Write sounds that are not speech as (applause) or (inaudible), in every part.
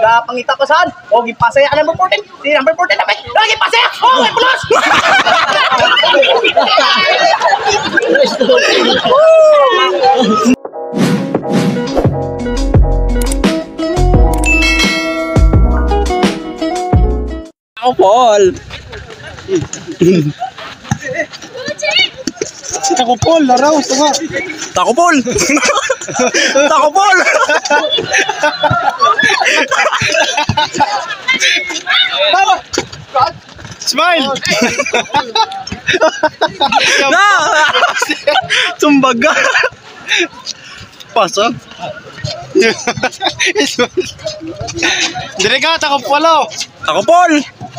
Gapangita ko saan? O, gipasaya ka number 14. Si number 14 na ba? O, gipasaya! O, may plus! (laughs) Ako, Paul. Si Takupol, laraw, tunga. Tako, Paul. (laughs) (laughs) Paul. (laughs) Smile! (laughs) na! (laughs) Tumbaga. Pasok. Dire ka, Takupol, oh. Tako, Paul.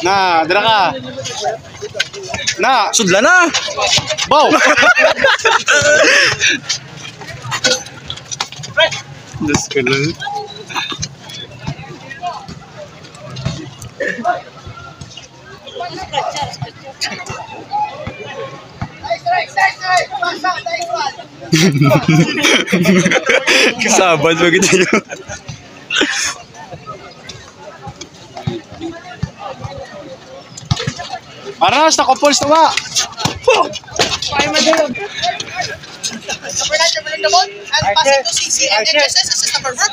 Na, dire ka. Na, Sudla na. bow. Diyos ko lang. Sabad mo kita yun. Aras, Takupol, tunga. Number 9, dribbling the ball. And passing to CC and HSS. Assist number 4.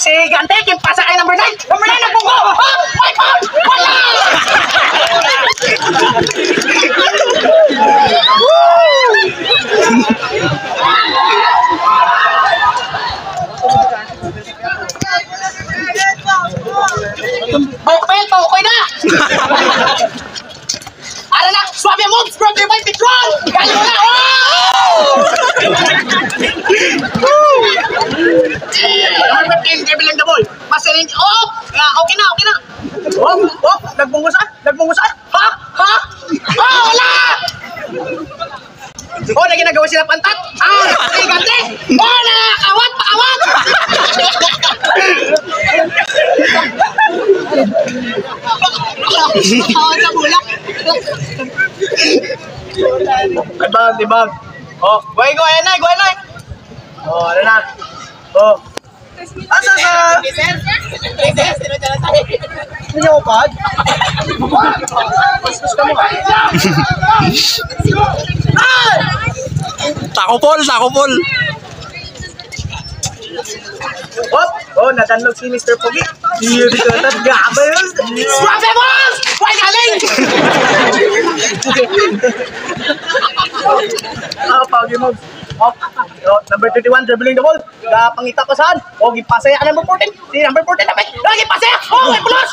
Si Gante, kimpasa kay number 9. Number 9, nagpungo! Ha? May foul! Wala! Bawkpel, bawkoy na! Ara na, moves from the white petrol! Galing na! Number 15, dribbling the ball. Pasarin, oh! Ah, okay na, okay na. Oh, oh, nagbungusan, nagbungusan. Ha? Ha? Oh, wala! Oh, na ginagawa sila pantat. Ah, okay, gante. Oh, nakakawat, pakawat. Pakawat sa bulak. Ibang, ibang. Oh, goy, ayan na, goy na. Oh, ano na. Oh. Asa sa... Hindi niya upad? Bastos ka mo. Ah! Tako, Paul. Tako, Paul. Oh, oh, nadanlog si Mr. Pogi. Na gaba yun. Swabe mo! Why galing? Ah, Pogi mo. Oh, oh, number 31, dribbling the ball. Gapangita ko saan? Oh, gipasaya ka number 14. Si number 14 na ba? Oh, gipasaya! Oh, may plus!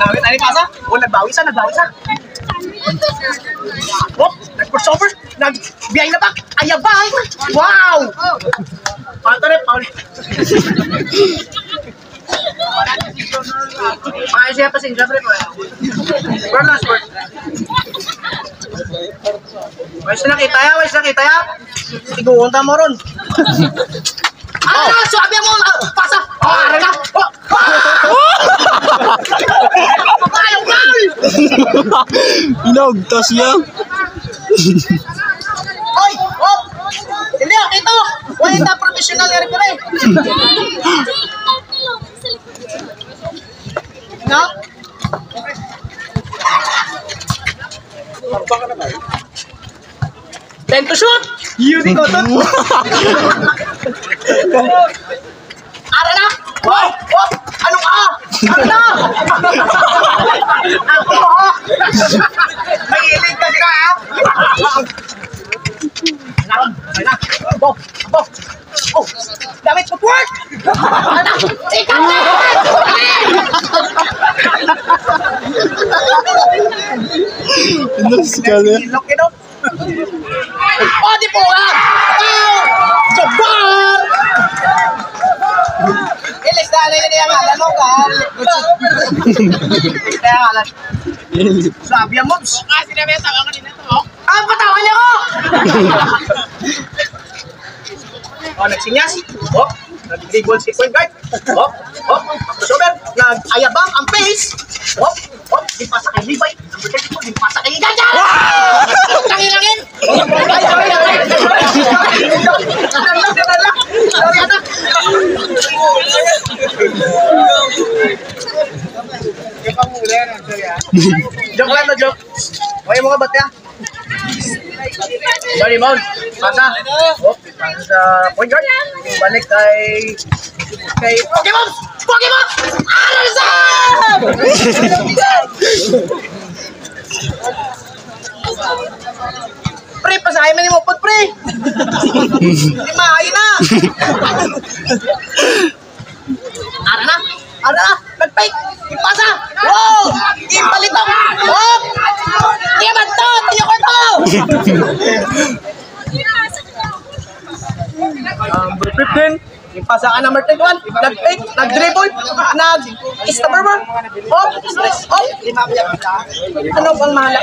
Dawit, ano pasa? Oh, nagbawi sa, nagbawi sa. Oh, nag-crossover, nag-behind the back, ayabang! Wow! Pato rin, Paul. Pakaya siya pa sing Jeffrey ko. Where last word? Wais na kita ya, wais na kita ya. Tiguunta mo ron. Ah, sabi mo, pasa. Ah, rega. Oh, ah! (laughs) Ayaw, goal! (laughs) Inagtas niya. Oy, oh! Hindi, ito! Wala yung professional na referee. No? Time to shoot! Yun ko to. Ara na! Wow! Wow! Ano ka? Ano na? Ako ha? May ilig kasi ka ha? Anak! Anak! Abo! Abo! Oh! Damit support! Anak! Ikaw na! Inas ka ito. Oh, di po ah! Oh! Jabar! Ilis na na yun yung ngalan mo ka. Kaya ngalan. Sabi ang mods. Ah, sinabi ang tawa kanina to. Ah, patawa niya ko! Oh, nagsinyas. Oh, nag-dribble si point guard. Oh, oh. nag-ayabang ang pace. Hop, hop, limpasa kay Levi. Number 34, limpasa kay Gaga. Tangilangin. Sorry, ata. Joke lang, no joke. Okay, mga bat ya. Sorry, Mount. Pasa. Oh, pasa sa point guard. Balik kay... Kay... Pokemon! Pokemon! Alasam! Pre, pasahin mo ni mo pod, pre. Hindi maayo na. Ara na. Ara na. Nag-fake. Ipasa. Wow! Ipalito. Oh! Tiya ba to? Tiya ko to! Number 15. Ipasa ka number 21. Nag-fake. Nag-dribble. Nag-stabber? Oh! Oh! Ano bang mahala?